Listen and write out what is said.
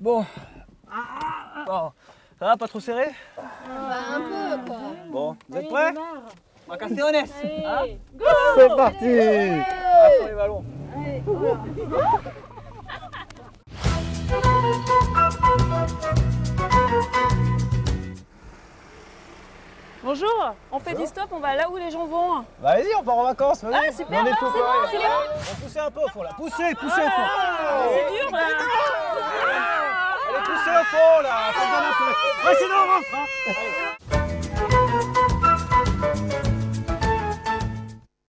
Bon. Bon. Ça va, pas trop serré Bah, un peu quoi. Bon, vous êtes prêts Vacaciones hein C'est parti Ah, sur les ballons. Bonjour, on fait du stop, on va là où les gens vont. Bah, Vas-y, on part en vacances. Ah, super, On est non, faux c'est bon, c'est bon. Un peu au fond là. Poussez, poussez au fond. C'est dur là. Allez, poussez au fond là. Rentre. hein.